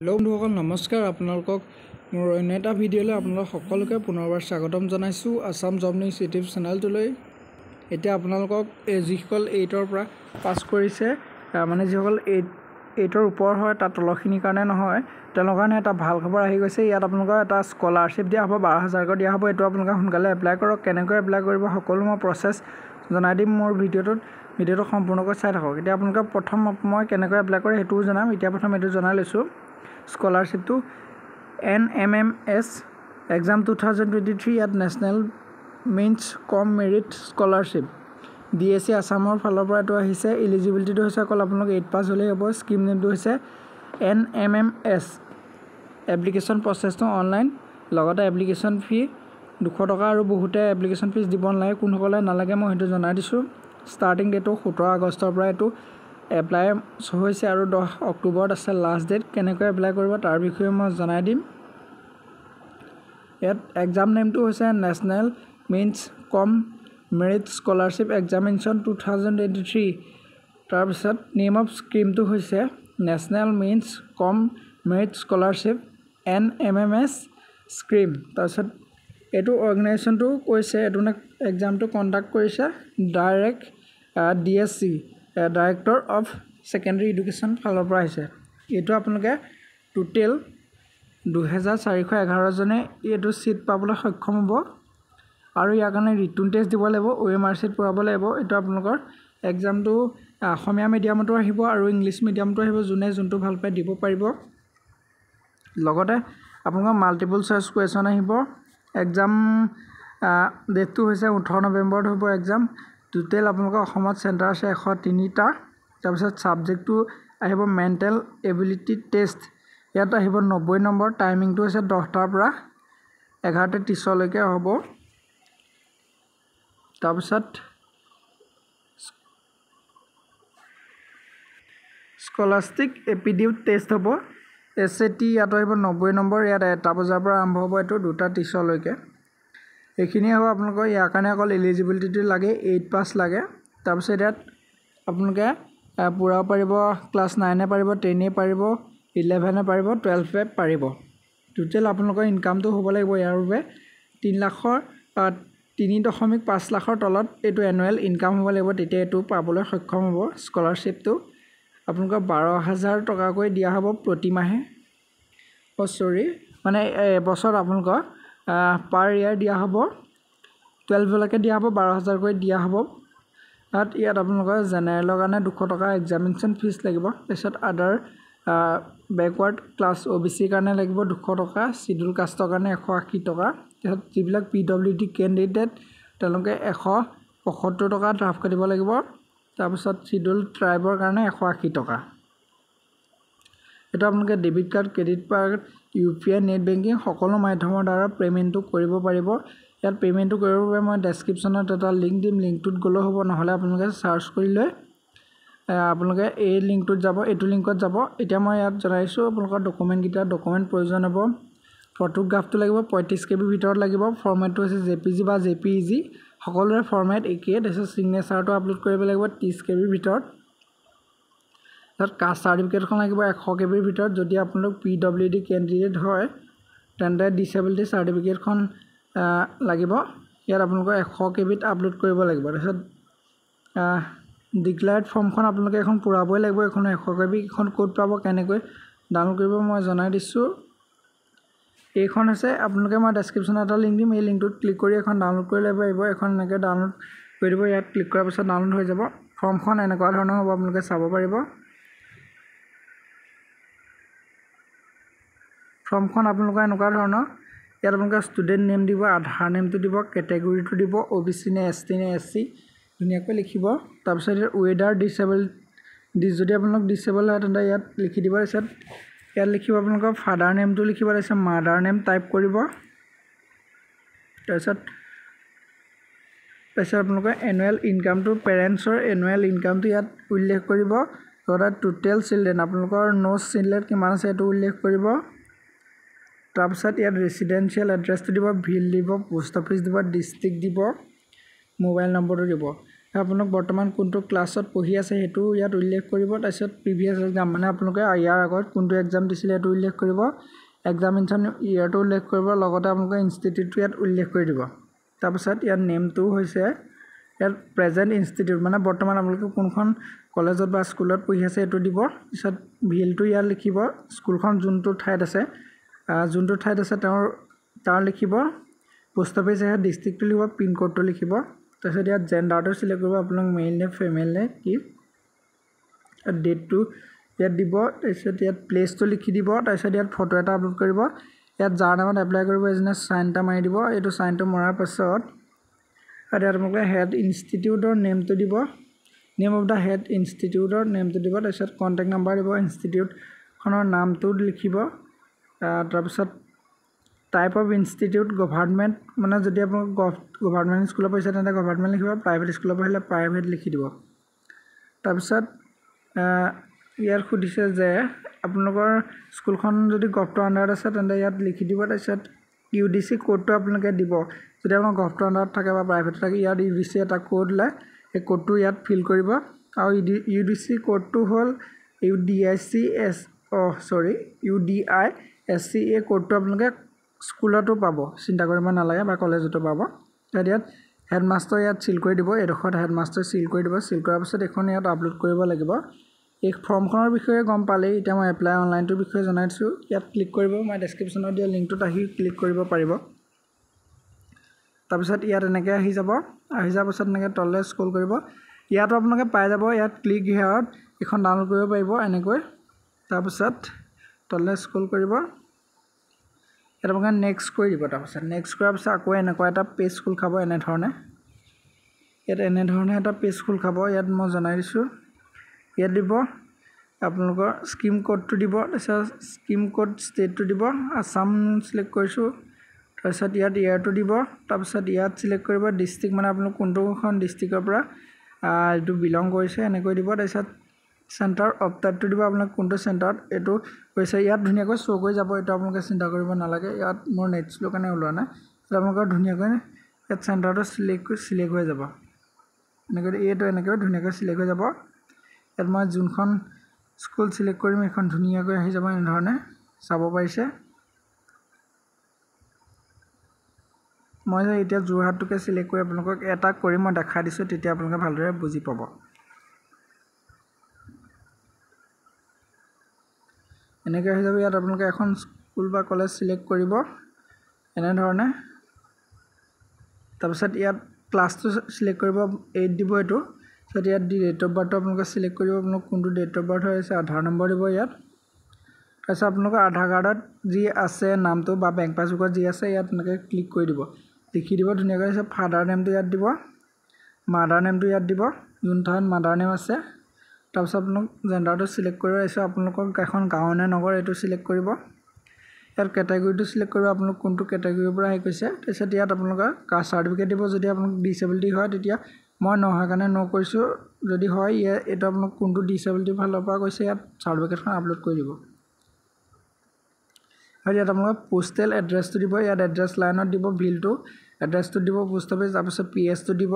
Hello বন্ধুসকল নমস্কাৰ। আপোনালোকক মোৰ অন্য এটা ভিডিঅ'লৈ আপোনালোক সকলোকে পুনৰবাৰ স্বাগতম জনাইছোঁ আছাম জব নিউজ ইউটিউব চেনেলটোলৈ। এতিয়া আপোনালোকক এই যিসকল এইটৰ পৰা পাছ কৰিছে মানে যিসকল এইট এইটৰ ওপৰ হয় তাৰ তলৰখিনিৰ কাৰণে নহয় তেওঁলোকৰ কাৰণে এটা ভাল খবৰ আহি গৈছে। ইয়াত আপোনালোকৰ এটা স্কলাৰশ্বিপ দিয়া হ'ব বাৰ হাজাৰকৈ দিয়া হ'ব। এইটো আপোনালোকে সোনকালে এপ্লাই কৰক। কেনেকৈ এপ্লাই কৰিব সকলো মই প্ৰচেছ জনাই দিম মোৰ ভিডিঅ'টোত। ভিডিঅ'টো সম্পূৰ্ণকৈ চাই থাকক। এতিয়া আপোনালোকে প্ৰথম মই কেনেকৈ এপ্লাই কৰে সেইটোও জনাম। এতিয়া প্ৰথম এইটো জনাই লৈছোঁ। স্কলাৰশ্বিপটো N M M S exam two thousand twenty three ইয়াত national means cum merit scholarship. D S C আছামৰ ফালৰ পৰা এইটো আহিছে ইলিজিবিলিটিটো হৈছে অকল আপোনালোক এইট পাছ হ'লেই হ'ব স্কীম নেমটো হৈছে N M M S. Application প্ৰচেছটো অনলাইন লগতে এপ্লিকেশ্যন ফি দুশ টকা আৰু বহুতে এপ্লিকেশ্যন ফিজ দিব নালাগে কোনসকলে নালাগে মই সেইটো জনাই দিছোঁ। ষ্টাৰ্টিং ডেটটো সোতৰ আগষ্টৰ পৰা এইটো এপ্লাই হৈছে আৰু দহ অক্টোবৰত আছে লাষ্ট ডেট কেনেকৈ এপ্লাই কৰিব তাৰ বিষয়ে মই জনাই দিম। ইয়াত এক্সাম নেমটো হৈছে national means cum merit scholarship examination two thousand twenty three তাৰপিছত নেম অফ স্ক্ৰীমটো হৈছে national means cum merit scholarship N M M S scheme তাৰপিছত এইটো অৰ্গেনাইজেশ্যনটো কৈছে এইটো মানে এক্সামটো কণ্ডাক্ট কৰিছে direct D S C director of secondary education ফালৰ পৰা আহিছে। এইটো আপোনালোকে টোটেল দুহেজাৰ চাৰিশ এঘাৰজনে এইটো ছিট পাবলৈ সক্ষম হ'ব। আৰু ইয়াৰ কাৰণে ৰিটাৰ্ণ টেষ্ট দিব লাগিব অ' এম আৰ চিত পূৰাব লাগিব। এইটো আপোনালোকৰ এক্সামটো অসমীয়া মিডিয়ামতো আহিব আৰু ইংলিছ মিডিয়ামতো আহিব যোনে যোনটো ভাল পায় দিব পাৰিব। লগতে আপোনালোকৰ মাল্টিপুল চইচ কুৱেশ্যন আহিব। এক্সাম ডেটটো হৈছে ওঠৰ নৱেম্বৰত হ'ব এক্সাম টোটেল আপোনালোকৰ অসমত চেণ্টাৰ আছে এশ তিনিটা তাৰপিছত ছাবজেক্টটো আহিব মেণ্টেল এবিলিটি টেষ্ট ইয়াত আহিব নব্বৈ নম্বৰ টাইমিংটো হৈছে দহটাৰ পৰা এঘাৰটা ত্ৰিছলৈকে হ'ব। তাৰপিছত স্কলাষ্টিক এপিডিউট টেষ্ট হ'ব। এছ এ টি ইয়াত আহিব নব্বৈ নম্বৰ ইয়াত এটা বজাৰ পৰা আৰম্ভ হ'ব এইটো দুটা ত্ৰিছলৈকে এইখিনিয়ে হ'ব আপোনালোকৰ ইয়াৰ কাৰণে অকল এলিজিবিলিটিটো লাগে এইট পাছ লাগে। তাৰপিছত ইয়াত আপোনালোকে পূৰাব পাৰিব ক্লাছ নাইনে পাৰিব টেনে পাৰিব ইলেভেনে পাৰিব টুৱেলভে পাৰিব। টোটেল আপোনালোকৰ ইনকামটো হ'ব লাগিব ইয়াৰ বাবে তিনি লাখৰ তিনি দশমিক পাঁচ লাখৰ তলত এইটো এনুৱেল ইনকাম হ'ব লাগিব তেতিয়া এইটো পাবলৈ সক্ষম হ'ব স্কলাৰশ্বিপটো আপোনালোকৰ বাৰ হাজাৰ টকাকৈ দিয়া হ'ব প্ৰতিমাহে অ' চৰি মানে এবছৰত আপোনালোকৰ পাৰ ইয়াৰ দিয়া হ'ব। টুৱেলভলৈকে দিয়া হ'ব বাৰ হাজাৰকৈ দিয়া হ'ব। তাত ইয়াত আপোনালোকৰ জেনেৰেলৰ কাৰণে দুশ টকা এক্সামিনেশ্যন ফিজ লাগিব। তাৰপিছত আদাৰ বেকৱাৰ্ড ক্লাছ অ' বি চিৰ কাৰণে লাগিব দুশ টকা চিডুল কাষ্টৰ কাৰণে এশ আশী টকা। তাৰপিছত যিবিলাক পি ডব্লিউ ডি কেণ্ডিডেট তেওঁলোকে এশ পঁসত্তৰ টকা ড্ৰাফ কাটিব লাগিব। তাৰপিছত চিডুল ট্ৰাইবৰ কাৰণে এশ আশী টকা। এইটো আপোনালোকে debit card credit card U P I net banking সকলো মাধ্যমৰ দ্বাৰা পে'মেণ্টটো কৰিব পাৰিব। ইয়াত পে'মেণ্টটো কৰিবৰ বাবে মই ডেছক্ৰিপশ্যনত এটা লিংক দিম লিংকটোত গ'লেও হ'ব নহ'লে আপোনালোকে চাৰ্চ কৰি লৈ আপোনালোকে এই লিংকটোত যাব এইটো লিংকত যাব। এতিয়া মই ইয়াত জনাইছোঁ আপোনালোকৰ ডকুমেণ্টকেইটা ডকুমেণ্ট প্ৰয়োজন হ'ব। ফটোগ্ৰাফটো লাগিব পঁয়ত্ৰিছ কে বিৰ ভিতৰত লাগিব ফৰ্মেটটো হৈছে জে পি জি বা জে পি ই জি সকলোৰে ফৰ্মেট একেই তাৰপিছত ছিগনেচাৰটো আপলোড কৰিব লাগিব ত্ৰিছ কে বিৰ ভিতৰত। তাত কাষ্ট চাৰ্টিফিকেটখন লাগিব এশ কে বিৰ ভিতৰত। যদি আপোনালোক পি ডব্লিউ ডি কেণ্ডিডেট হয় তেন্তে ডিচেবিলিটি চাৰ্টিফিকেটখন লাগিব। ইয়াত আপোনালোকৰ এশ কে বিত আপলোড কৰিব লাগিব। তাৰপিছত ডিক্লেয়াৰ্ড ফৰ্মখন আপোনালোকে এখন পূৰাবই লাগিব। এখন এশ কে বি এইখন ক'ত পাব কেনেকৈ ডাউনলোড কৰিব মই জনাই দিছোঁ। এইখন হৈছে আপোনালোকে মই ডেছক্ৰিপশ্যনত এটা লিংক দিম। এই লিংকটোত ক্লিক কৰি এখন ডাউনলোড কৰি ল'ব পাৰিব। এখন এনেকৈ ডাউনলোড কৰি দিব। ইয়াত ক্লিক কৰাৰ পিছত ডাউনলোড হৈ যাব। ফৰ্মখন এনেকুৱা ধৰণৰ হ'ব আপোনালোকে চাব পাৰিব। ফৰ্মখন আপোনালোকৰ এনেকুৱা ধৰণৰ। ইয়াত আপোনালোকে ষ্টুডেণ্ট নেম দিব আধাৰ নেমটো দিব কেটেগৰীটো দিব অ' বি চি নে এছ টি নে এছ চি ধুনীয়াকৈ লিখিব। তাৰপিছত ইয়াত ৱেডাৰ ডিচেবল যদি আপোনালোক ডিচেবল হয় তেন্তে ইয়াত লিখি দিব তাৰপিছত ইয়াত লিখিব আপোনালোকৰ ফাদাৰ নেমটো লিখিব তাৰপিছত মাদাৰ নেম টাইপ কৰিব। তাৰপিছত তাৰপিছত আপোনালোকৰ এনুৱেল ইনকামটো পেৰেণ্টছৰ এনুৱেল ইনকামটো ইয়াত উল্লেখ কৰিব। লগতে টোটেল চিলড্ৰেন আপোনালোকৰ ন'জ চিলড্ৰেন কিমান আছে সেইটো উল্লেখ কৰিব। তাৰপিছত ইয়াত ৰেচিডেঞ্চিয়েল এড্ৰেছটো দিব ভিল দিব পোষ্ট অফিচ দিব ডিষ্ট্ৰিক্ট দিব মোবাইল নম্বৰটো দিব। আপোনাক বৰ্তমান কোনটো ক্লাছত পঢ়ি আছে সেইটো ইয়াত উল্লেখ কৰিব তাৰপিছত প্ৰিভিয়াছ এক্সাম মানে আপোনালোকে ইয়াৰ আগত কোনটো এক্সাম দিছিলে সেইটো উল্লেখ কৰিব এক্সামিনেশ্যন ইয়েৰটো উল্লেখ কৰিব লগতে আপোনালোকে ইনষ্টিটিউটটো ইয়াত উল্লেখ কৰি দিব। তাৰপিছত ইয়াত নেমটো হৈছে ইয়াত প্ৰেজেণ্ট ইনষ্টিটিউট মানে বৰ্তমান আপোনালোকে কোনখন কলেজত বা স্কুলত পঢ়ি আছে সেইটো দিব। পিছত ভিলটো ইয়াত লিখিব স্কুলখন যোনটো ঠাইত আছে যোনটো ঠাইত আছে তেওঁৰ তাৰ লিখিব পোষ্ট অফিচ ইয়াত ডিষ্ট্ৰিক্টটো লিখিব পিনক'ডটো লিখিব তাৰপিছত ইয়াত জেণ্ডাৰটো চিলেক্ট কৰিব আপোনালোক মেইল নে ফিমেল নে কি ডেটটো ইয়াত দিব তাৰপিছত ইয়াত প্লেচটো লিখি দিব তাৰপিছত ইয়াত ফটো এটা আপলোড কৰিব ইয়াত যাৰ নামত এপ্লাই কৰিব এজনে চাইন এটা মাৰি দিব এইটো চাইনটো মৰাৰ পাছত আৰু ইয়াত আপোনালোকে হেড ইনষ্টিটিউটৰ নেমটো দিব নেম অফ দ্য হেড ইনষ্টিটিউটৰ নেমটো দিব তাৰপিছত কণ্টেক্ট নাম্বাৰ দিব ইনষ্টিটিউটখনৰ নামটো লিখিব তাৰপিছত টাইপ অফ ইনষ্টিটিউট গভাৰ্ণমেণ্ট মানে যদি গভ গভাৰ্ণমেণ্ট স্কুলত পঢ়িছে তেন্তে গভাৰ্ণমেণ্ট লিখিব প্ৰাইভেট স্কুলত পঢ়িলে প্ৰাইভেট লিখি দিব। তাৰপিছত ইয়াত সুধিছে যে আপোনালোকৰ স্কুলখন যদি গভটোৰ আণ্ডাৰত আছে তেন্তে ইয়াত লিখি দিব তাৰপিছত ইউ ডি চি ক'ডটো আপোনালোকে দিব। যদি আপোনাৰ গভটোৰ আণ্ডাৰত থাকে বা প্ৰাইভেট থাকে ইয়াত ইউ ডি চি এটা ক'ড ওলায় সেই ক'ডটো ইয়াত ফিল কৰিব। আৰু U D U D C ক'ডটো হ'ল U D I C S oh' sorry U D I S C এই ক'ডটো আপোনালোকে স্কুলতো পাব চিন্তা কৰিব নালাগে বা কলেজতো পাব। তাত ইয়াত হেডমাষ্টাৰ ইয়াত চিল কৰি দিব এইডোখৰত হেডমাষ্টাৰ চিল কৰি দিব। চিল কৰাৰ পাছত এইখন ইয়াত আপলোড কৰিব লাগিব। এই ফৰ্মখনৰ বিষয়ে গম পালেই এতিয়া মই এপ্লাই অনলাইনটোৰ বিষয়ে জনাই দিছোঁ। ইয়াত ক্লিক কৰিব মই ডেছক্ৰিপশ্যনত দিয়া লিংকটোত আহি ক্লিক কৰিব পাৰিব। তাৰপিছত ইয়াত এনেকৈ আহি যাব। আহি যোৱাৰ পাছত এনেকৈ তললৈ স্ক্ৰল কৰিব। ইয়াতো আপোনালোকে পাই যাব ইয়াত ক্লিক হেয়াৰত এইখন ডাউনলোড কৰিব পাৰিব এনেকৈ। তাৰপিছত তললৈ স্ক্ৰল কৰিব। ইয়াত আপোনালোকে নেক্সট কৰি দিব তাৰপাছত। নেক্সট কৰাৰ পাছত আকৌ এনেকুৱা এটা পেজ খোল খাব এনেধৰণে। ইয়াত এনেধৰণে এটা পেজ খোল খাব। ইয়াত মই জনাই দিছোঁ। ইয়াত দিব আপোনালোকৰ স্কিম ক'ডটো দিব তাৰপিছত স্কিম ক'ড ষ্টেটটো দিব আছাম চিলেক্ট কৰিছোঁ। তাৰপিছত ইয়াত ইয়াৰটো দিব তাৰপিছত ইয়াত চিলেক্ট কৰিব ডিষ্ট্ৰিক্ট মানে আপোনালোক কোনটোখন ডিষ্ট্ৰিক্টৰ পৰা এইটো বিলং কৰিছে এনেকৈ দিব। তাৰপিছত চেণ্টাৰ অফ টাইপটো দিব আপোনালোক কোনটো চেণ্টাৰত এইটো হৈছে ইয়াত ধুনীয়াকৈ শ্ব' কৰি যাব এইটো আপোনালোকে চিন্তা কৰিব নালাগে ইয়াত মোৰ নেট শ্ল' কাৰণে ওলোৱা নাই আপোনালোকৰ ধুনীয়াকৈ ইয়াত চেণ্টাৰটো চিলেক্ট চিলেক্ট হৈ যাব। এনেকৈ এইটো এনেকৈ ধুনীয়াকৈ চিলেক্ট হৈ যাব। ইয়াত মই যোনখন স্কুল চিলেক্ট কৰিম সেইখন ধুনীয়াকৈ আহি যাব এনেধৰণে চাব পাৰিছে। মই যে এতিয়া যোৰহাটটোকে চিলেক্ট কৰি আপোনালোকক এটা কৰি মই দেখাই দিছোঁ তেতিয়া আপোনালোকে ভালদৰে বুজি পাব। এনেকৈ হৈ যাব ইয়াত আপোনালোকে এখন স্কুল বা কলেজ চিলেক্ট কৰিব এনেধৰণে। তাৰপিছত ইয়াত ক্লাছটো চিলেক্ট কৰিব এইট দিব এইটো। তাৰপিছত ইয়াত ডেট অফ বাৰ্থটো আপোনালোকে চিলেক্ট কৰিব আপোনালোক কোনটো ডেট অফ বাৰ্থ হৈ আছে আধাৰ নম্বৰ দিব ইয়াত। তাৰপিছত আপোনালোকৰ আধাৰ কাৰ্ডত যি আছে নামটো বা বেংক পাছবুকত যি আছে ইয়াত এনেকৈ ক্লিক কৰি দিব। লিখি দিব ধুনীয়াকৈ ফাদাৰ নেমটো ইয়াত দিব মাদাৰ নেমটো ইয়াত দিব যোন ঠাইত মাদাৰ নেম আছে। তাৰপিছত আপোনালোক জেণ্ডাৰটো চিলেক্ট কৰিব আহিছোঁ। আপোনালোকৰ এখন গাঁও নে নগৰ এইটো চিলেক্ট কৰিব। ইয়াত কেটেগৰীটো চিলেক্ট কৰিব আপোনালোক কোনটো কেটেগৰীৰ পৰা হেৰি কৰিছে তাৰপিছত ইয়াত আপোনালোকে কাষ্ট চাৰ্টিফিকেট দিব। যদি আপোনালোক ডিচেবিলিটি হয় তেতিয়া মই নহয় কাৰণে ন কৰিছোঁ। যদি হয় ইয়াত এইটো আপোনালোক কোনটো ডিচেবিলিটিৰ ফালৰ পৰা কৈছে ইয়াত চাৰ্টিফিকেটখন আপলোড কৰি দিব। আৰু ইয়াত আপোনালোকে পোষ্টেল এড্ৰেছটো দিব। ইয়াত এড্ৰেছ লাইনত দিব বিলটো। এড্ৰেছটো দিব পোষ্ট অফিচ তাৰপিছত পি এছটো দিব।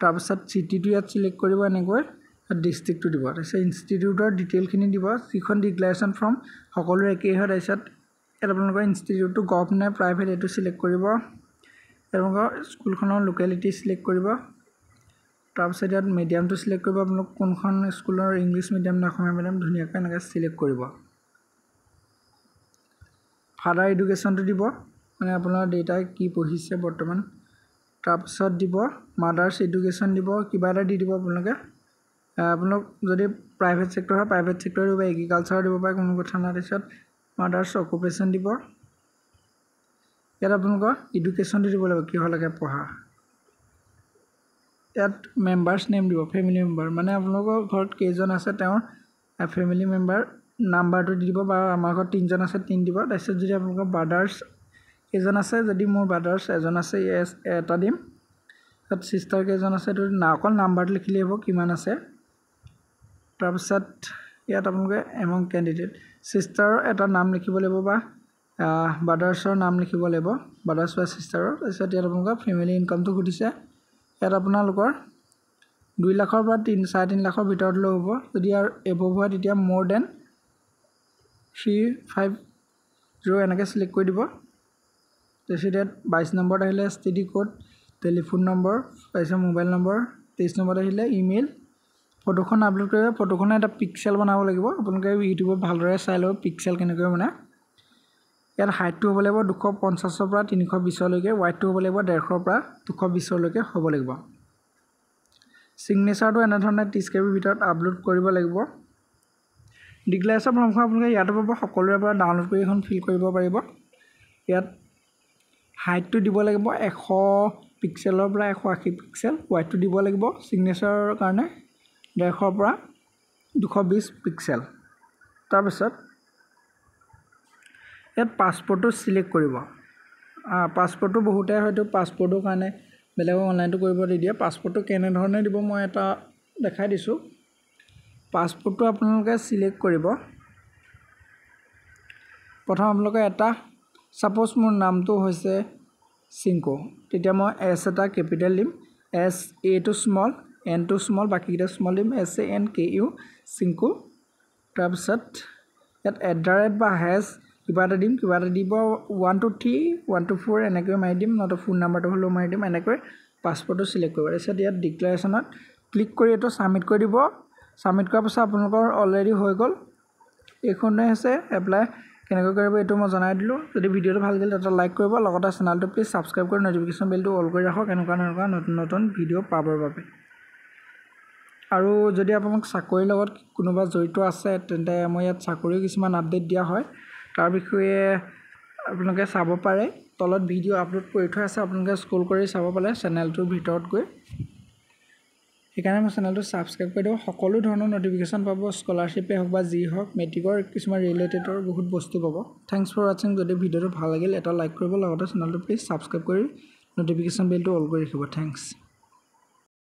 তাৰপিছত চিটিটো ইয়াত চিলেক্ট কৰিব এনেকৈ। ডিষ্ট্ৰিক্টটো দিব। তাৰপিছত ইনষ্টিটিউটৰ ডিটেইলখিনি দিব। যিখন ডিক্লেৰেশ্যন ফৰ্ম সকলোৰে একেই হয় তাৰপিছত আপোনালোকৰ ইনষ্টিটিউটটো গভ নে প্ৰাইভেট এইটো চিলেক্ট কৰিব। আপোনালোকৰ স্কুলখনৰ লোকেলিটি চিলেক্ট কৰিব। তাৰপিছত ইয়াত মিডিয়ামটো চিলেক্ট কৰিব। আপোনালোক কোনখন স্কুলৰ ইংলিছ মিডিয়াম নে অসমীয়া মিডিয়াম ধুনীয়াকৈ এনেকৈ চিলেক্ট কৰিব। ফাদাৰ এডুকেশ্যনটো দিব। মানে আপোনাৰ দেউতাই কি পঢ়িছে বৰ্তমান। তাৰপিছত দিব। মাদাৰ্ছ এডুকেশ্যন দিব। কিবা এটা দি দিব আপোনালোকে। আপোনালোক যদি প্ৰাইভেট ছেক্টৰ হয় প্ৰাইভেট ছেক্টৰ দিব পাৰে এগ্ৰিকালচাৰ দিব পাৰে কোনো কথা নাই। তাৰপিছত মাদাৰ্ছ অকুপেশ্যন দিব। ইয়াত আপোনালোকৰ এডুকেশ্যনটো দিব লাগিব কিহলৈকে পঢ়া। ইয়াত মেম্বাৰ্ছ নেম দিব ফেমিলি মেম্বাৰ মানে আপোনালোকৰ ঘৰত কেইজন আছে তেওঁৰ ফেমিলি মেম্বাৰ নাম্বাৰটো দি দিব বা আমাৰ ঘৰত তিনিজন আছে তিনি দিব। তাৰপিছত যদি আপোনালোকৰ ব্ৰাদাৰ্ছ কেইজন আছে যদি মোৰ ব্ৰাদাৰ্ছ এজন আছে এটা দিম। তাত ছিষ্টাৰ কেইজন আছে এইটো না অকল নাম্বাৰটো লিখিলেই হ'ব কিমান আছে। তাৰপিছত ইয়াত আপোনালোকে এমং কেণ্ডিডেট। ছিষ্টাৰৰ এটা নাম লিখিব লাগিব বা ব্ৰাদাৰ্ছৰ নাম লিখিব লাগিব ব্ৰাদাৰ্ছ বা ছিষ্টাৰৰ তাৰপিছত ইয়াত আপোনালোকৰ ফেমিলি ইনকামটো সুধিছে ইয়াত আপোনালোকৰ দুই লাখৰ পৰা তিনি চাৰে তিনি লাখৰ ভিতৰত লৈ হ'ব। যদি এভভ হয় তেতিয়া মোৰ দেন থ্ৰী ফাইভ জিৰ' এনেকৈ চিলেক্ট কৰি দিব। তাৰপিছত ইয়াত বাইছ নম্বৰত আহিলে S T D code telephone number তাৰপিছত মোবাইল নম্বৰ তেইছ নম্বৰত আহিলে ইমেইল ফটোখন আপলোড কৰিব ফটোখনে এটা পিক্সেল বনাব লাগিব। আপোনালোকে ইউটিউবত ভালদৰে চাই ল'ব পিক্সেল কেনেকৈ বনায়। ইয়াত হাইটটো হ'ব লাগিব দুশ পঞ্চাছৰ পৰা তিনিশ বিছলৈকে ৱাইটটো হ'ব লাগিব ডেৰশৰ পৰা দুশ বিছলৈকে হ'ব লাগিব। ছিগনেচাৰটো এনেধৰণে ত্ৰিছ কে বিৰ ভিতৰত আপলোড কৰিব লাগিব। ডিক্লেয়াৰ্ছৰ ফৰ্মখন আপোনালোকে ইয়াতে পাব সকলোৰে পৰা ডাউনলোড কৰি এখন ফিল কৰিব পাৰিব। ইয়াত হাইটটো দিব লাগিব এশ পিক্সেলৰ পৰা এশ আশী পিক্সেল ৱাইটটো দিব লাগিব। ছিগনেচাৰৰ কাৰণে ডেৰশৰ পৰা দুশ বিছ পিক্সেল। তাৰপিছত ইয়াত পাছপৰ্টটো চিলেক্ট কৰিব। পাছপৰ্টটো বহুতে হয়তো পাছপৰ্টৰ কাৰণে বেলেগক অনলাইনটো কৰিব দি দিয়ে। পাছপৰ্টটো কেনেধৰণে দিব মই এটা দেখাই দিছোঁ। পাছপৰ্টটো আপোনালোকে চিলেক্ট কৰিব। প্ৰথম আপোনালোকে এটা ছাপ'জ মোৰ নামটো হৈছে চিংকু। তেতিয়া মই এছ এটা কেপিটেল দিম। এছ এটো স্মল এনটো স্মল বাকীকেইটা স্মল দিম S A N K U Chinku. তাৰপিছত ইয়াত এট দ্য ৰেট বা হেজ কিবা এটা দিম কিবা এটা দিব one two three one two four এনেকৈ মাৰি দিম নতো ফোন নাম্বাৰটো হ'লেও মাৰি দিম এনেকৈ পাছপৰ্টটো চিলেক্ট কৰিব। তাৰপিছত ইয়াত ডিক্লেৰেশ্যনত ক্লিক কৰি এইটো ছাবমিট কৰি দিব। ছাবমিট কৰাৰ পাছত আপোনালোকৰ অলৰেডি হৈ গ'ল। এইখনেই হৈছে এপ্লাই কেনেকৈ কৰিব এইটো মই জনাই দিলোঁ। যদি ভিডিঅ'টো ভাল লাগিলে এটা লাইক কৰিব। লগতে চেনেলটো প্লিজ ছাবস্ক্ৰাইব কৰি ন'টিফিকেশ্যন বেলটো অল কৰি ৰাখক। এনেকুৱা এনেকুৱা নতুন নতুন ভিডিঅ' পাবৰ বাবে। আৰু যদি আপোনালোক চাকৰিৰ লগত কোনোবা জড়িত আছে তেন্তে মই ইয়াত চাকৰিও কিছুমান আপডেট দিয়া হয়। তাৰ বিষয়ে আপোনালোকে চাব পাৰে। তলত ভিডিঅ' আপলোড কৰি থোৱা আছে আপোনালোকে স্ক্ৰল কৰি চাব পাৰে চেনেলটোৰ ভিতৰত গৈ। সেইকাৰণে মই চেনেলটো ছাবস্ক্ৰাইব কৰি দিব সকলো ধৰণৰ ন'টিফিকেশ্যন পাব স্কলাৰশ্বিপে হওক বা যি হওক মেট্ৰিকৰ কিছুমান ৰিলেটেডৰ বহুত বস্তু পাব। থেংকছ ফৰ ৱাচিং যদি ভিডিঅ'টো ভাল লাগিল এটা লাইক কৰিব লগতে চেনেলটো প্লিজ ছাবস্ক্ৰাইব কৰি ন'টিফিকেশ্যন বেলটো অল কৰি ৰাখিব। থেংকছ